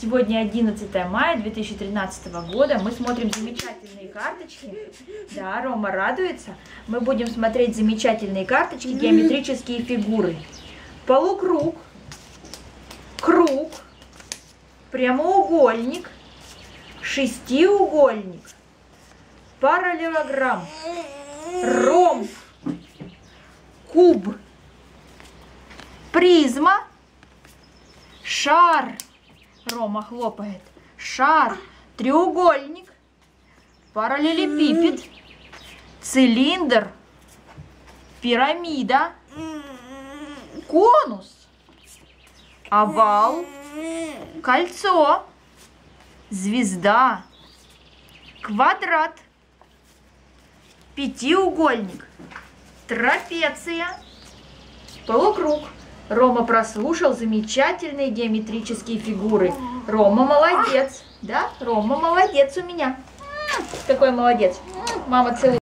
Сегодня 11 мая 2013 года. Мы смотрим замечательные карточки. Да, Рома радуется. Мы будем смотреть замечательные карточки, геометрические фигуры. Полукруг, круг, прямоугольник, шестиугольник, параллелограмм, ромб, куб, призма, шар. Рома хлопает. Шар, треугольник, параллелепипед, цилиндр, пирамида, конус, овал, кольцо, звезда, квадрат, пятиугольник, трапеция, полукруг. Рома прослушал замечательные геометрические фигуры. Рома молодец. Да, Рома молодец у меня. Какой молодец. Мама целует.